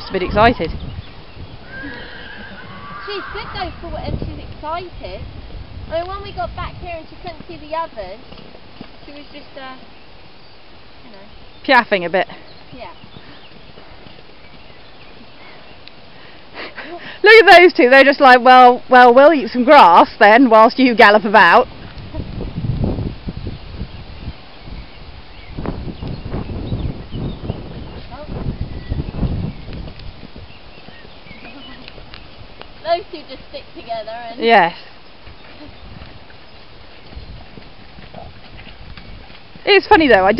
just a bit excited. She's good though for when she's excited. I mean, when we got back here and she couldn't see the others, she was just, uh, you know, Piaffing a bit. yeah. Look at those two, they're just like, well, well, we'll eat some grass then whilst you gallop about. Those two just stick together and Yes. It's funny though, I